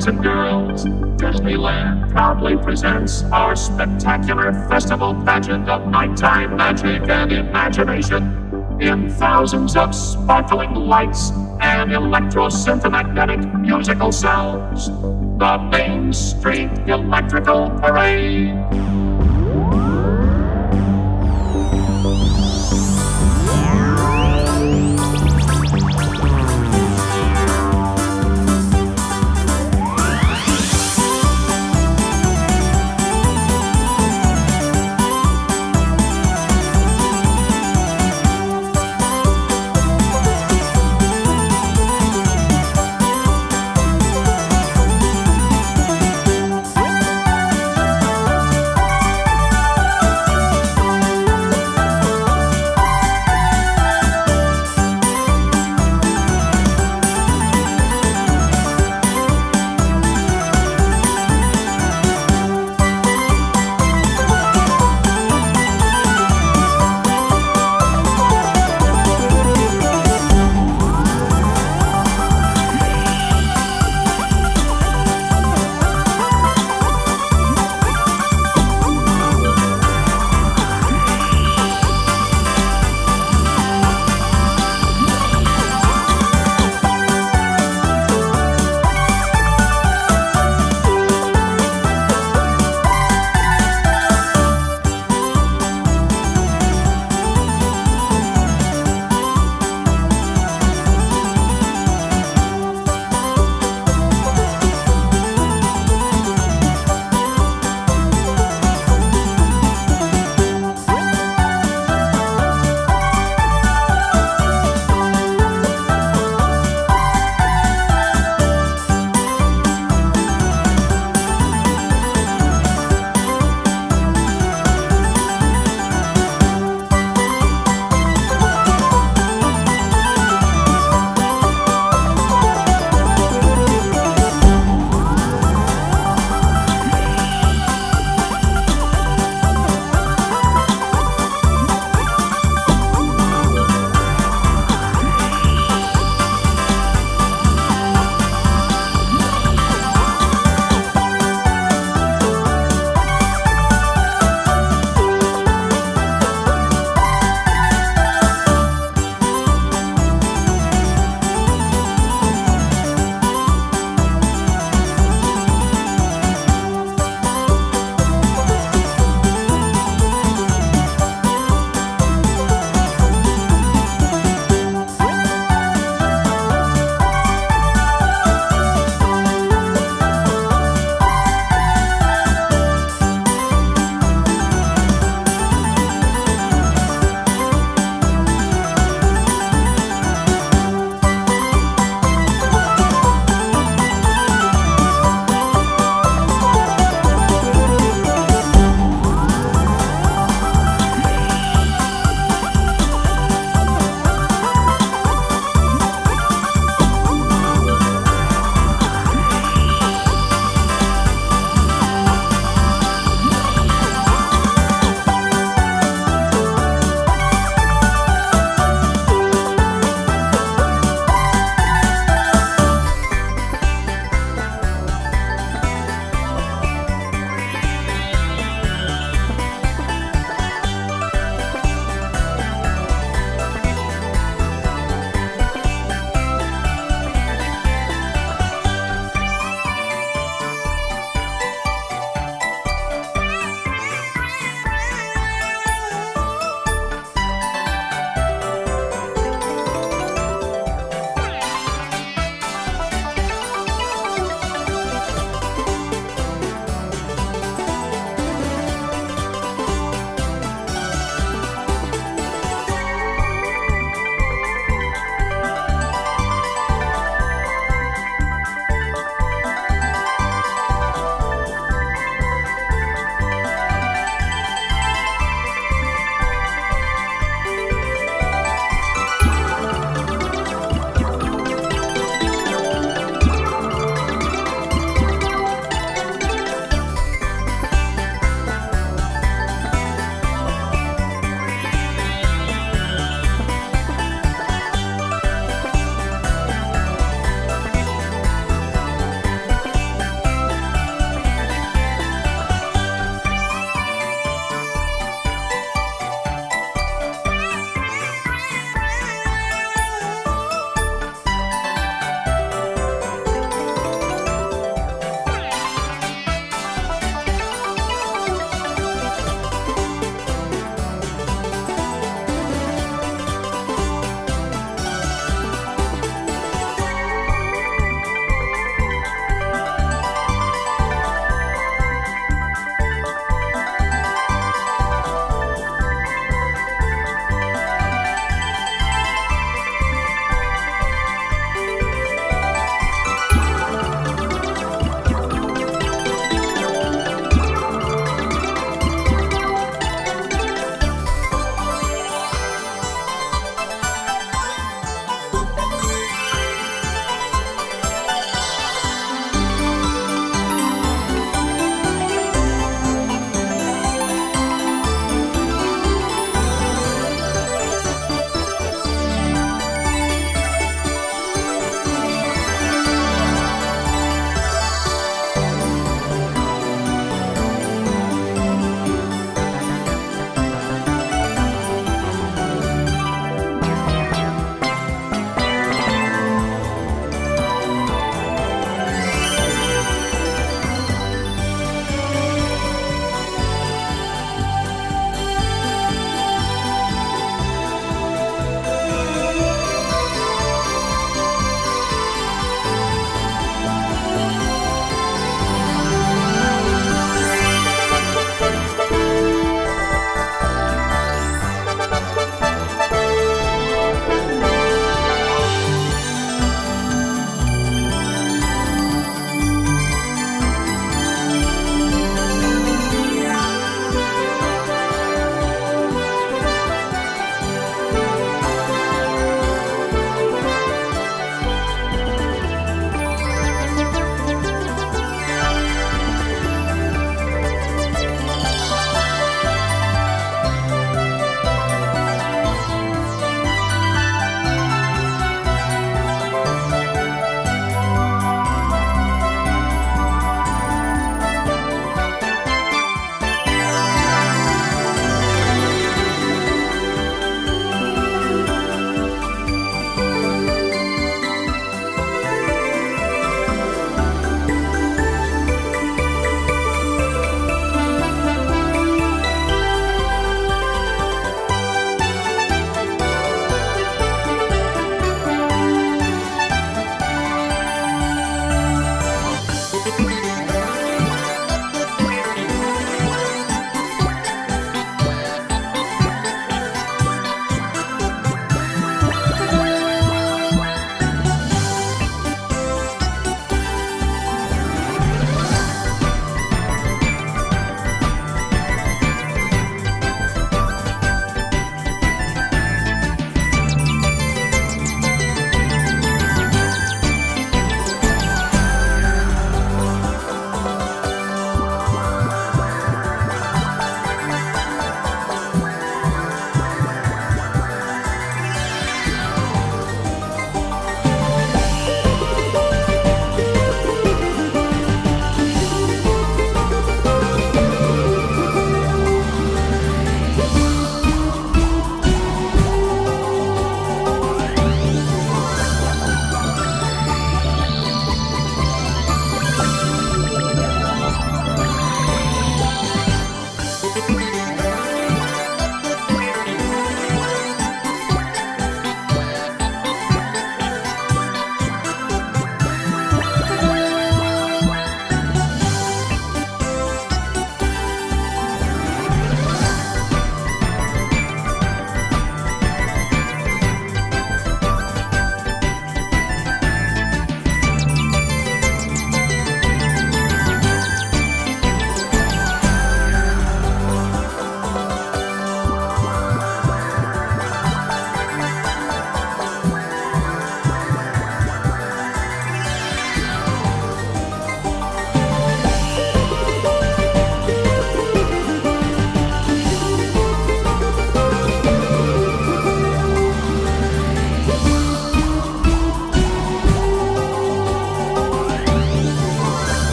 Boys and girls, Disneyland proudly presents our spectacular festival pageant of nighttime magic and imagination. In thousands of sparkling lights and electrosynthomagnetic musical sounds, the Main Street Electrical Parade.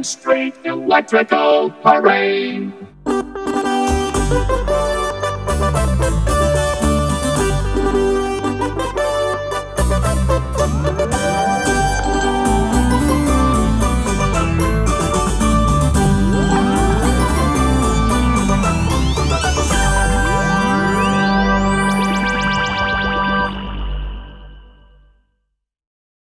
Main Street Electrical Parade.